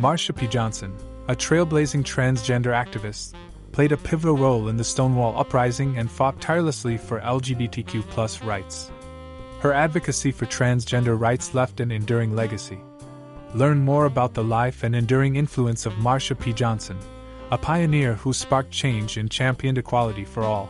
Marsha P. Johnson, a trailblazing transgender activist, played a pivotal role in the Stonewall Uprising and fought tirelessly for LGBTQ rights. Her advocacy for transgender rights left an enduring legacy. Learn more about the life and enduring influence of Marsha P. Johnson, a pioneer who sparked change and championed equality for all.